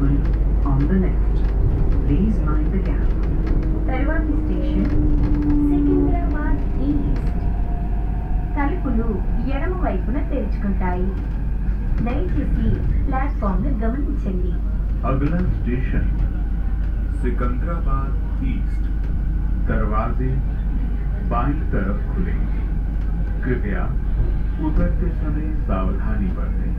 will open on the left. Please mind the gap. తరువాతి station Secunderabad east తలుపులు ఎడమ వైపున తెరుచుకుంటాయి దయచేసి ప్లాట్ఫామ్ ను గమనించండి अगला स्टेशन सिकंदराबाद ईस्ट दरवाजे बाईं तरफ खुलेंगे कृपया उतरते समय सावधानी बरतें